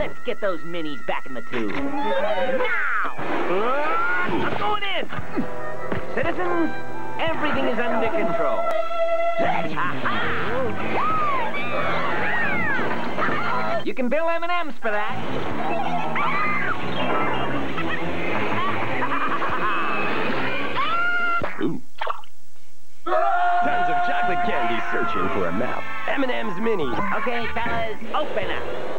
Let's get those minis back in the tube. Now! I'm going in! Citizens, everything is under control. You can bill M&M's for that. Ooh. Tons of chocolate candy searching for a mouth. M&M's Minis. Okay, fellas, open up.